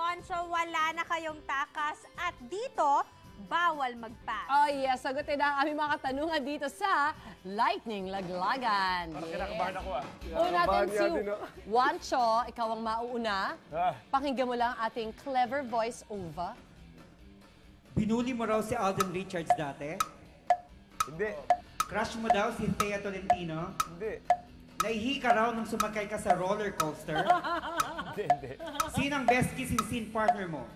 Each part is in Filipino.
Wancho, wala na kayong takas at dito, bawal mag-pass. Oh yes, sagutin na ang aming mga katanungan dito sa Lightning Laglagan. Parang kinakabahan ako ah. Una natin si Wancho, ikaw ang mauuna. Ah, Pakinggan mo lang ang ating clever voice over. Binuli mo raw si Alden Richards dati? hindi. Crush mo daw si Thea Tolentino? Hindi. Naihi ka raw nung sumakay ka sa roller coaster? Hindi, hindi. Sino ang best kissing scene partner mo?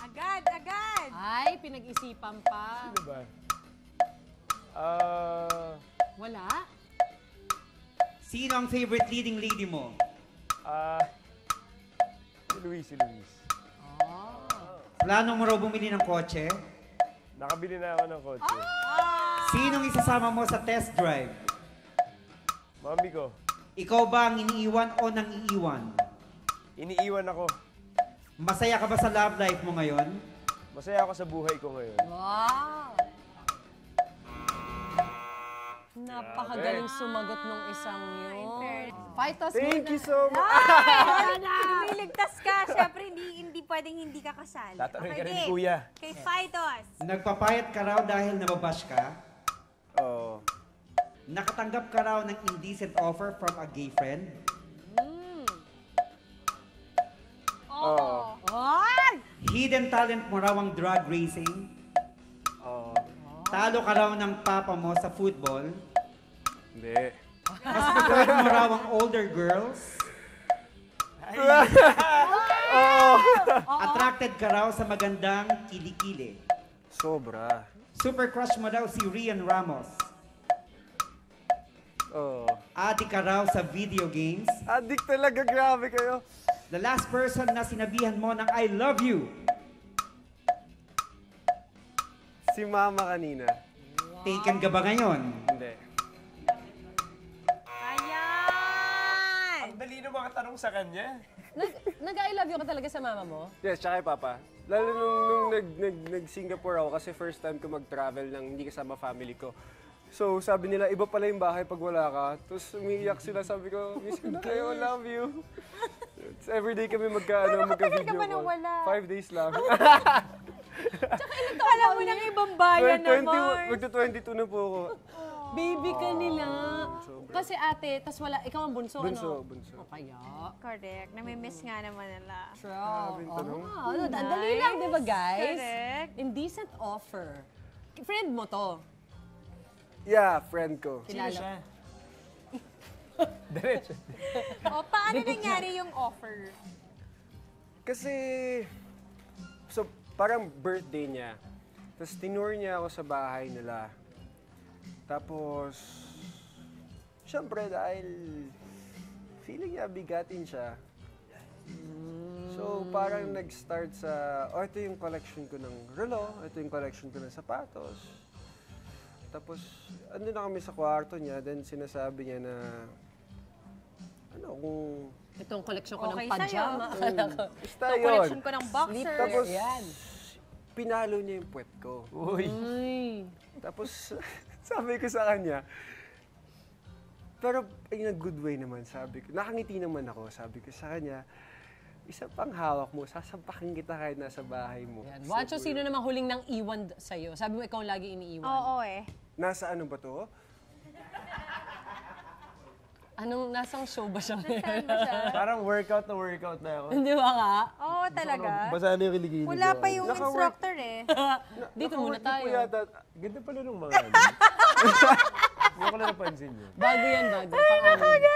Agad, agad! Ay, pinag-isipan pa. Ano ba? Ah, Wala? Sino ang favorite leading lady mo? ah, si Luis, si Luis. Plano mo raw bumili ng kotse? Nakabili na ako ng kotse. Sinong isasama mo sa test drive? Mami ko, Ikaw ba ang iniiwan o nang iiwan? iniiwan ako. Masaya ka ba sa love life mo ngayon? Masaya ako sa buhay ko ngayon. Wow! Napakagaling sumagot nung isang yun. Fight us Thank you so much. Lumiligtas ka, syempre hindi, hindi pwedeng hindi ka kasali. Tatanungin ka rin ni. Kuya. Kay Fightos. Nagpapayat ka raw dahil nababash ka? Oo. Nakatanggap ka raw ng indecent offer from a gay friend? Oo. Ay! Hidden talent mo raw ang drag racing? Oo. Talo ka raw ng papa mo sa football? Hindi. Mas preferred mo raw ang older girls? Attracted ka raw sa magandang kilikili? Sobra. Super crush mo daw si Rian Ramos? Oo. Adi ka raw sa video games? Addict talaga, grabe kayo. The last person na sinabihan mo ng I love you? Si Mama kanina. Taken ka ba ngayon? Hindi. Ayan! Ang dali ng mga tanong sa kanya. Nag, nag-I love you ka talaga sa mama mo? Yes, tsaka kay Papa. Lalo nung, nung nag, nag, nag-Singapore ako kasi first time ko mag-travel ng hindi kasama family ko. So, sabi nila, iba pala yung bahay pag wala ka. Tapos umiiyak sila, sabi ko, miss ko na kayo, love you. Tapos everyday kami magka, ano, magka-video ka ba call. nawala? Five days lang. Alam mo ng ibang bayan na, 20, Mars. magto-22 na po ako. Baby ka nila. Kasi ate, tas wala, ikaw ang bunso, Bunso, ano? bunso. O kaya? Correct. Namimiss nga naman nila. True. yung tanong. Oh, ang dali lang, di ba guys? Correct. Indecent offer. Friend mo to. Yeah, friend ko. Kilala. Diretso. O, paano nangyari yung offer? Kasi, so parang birthday niya. Tapos tinur niya ako sa bahay nila. Tapos, syempre dahil feeling niya bigatin siya. So parang nag-start sa, oh ito yung collection ko ng relo, ito yung collection ko ng sapatos. Tapos, andun na kami sa kwarto niya, then sinasabi niya na, ano, kung Itong collection ko Okay ng pajama. Ko. basta Ito, yun. collection ko ng boxer. Tapos, Yan. pinalo niya yung puwet ko. Uy. Uy. Tapos, sabi ko sa kanya, pero in a good way naman, sabi ko. Nakangiti naman ako, sabi ko sa kanya, isa pang hawak mo, sasampakin kita kahit nasa bahay mo. Yan. Wancho, sino namang huling nang iwan sa'yo? Sabi mo ikaw ang lagi iniiwan. Oo eh. Nasa ano ba to? Anong, nasang show ba siya ngayon? Saan ba siya? Parang workout na workout na ako. Hindi ba nga? Oo, talaga. Basa na yung kiligili Wala pa yung Naka-work- instructor eh. Dito muna Nakawork tayo. ko yata. Ganda pala nung mga ano. Hindi ko na napansin yun. Bago yan, bago. Kayo talaga.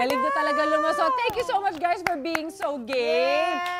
Galing na talaga lumaso. Thank you so much guys for being so game.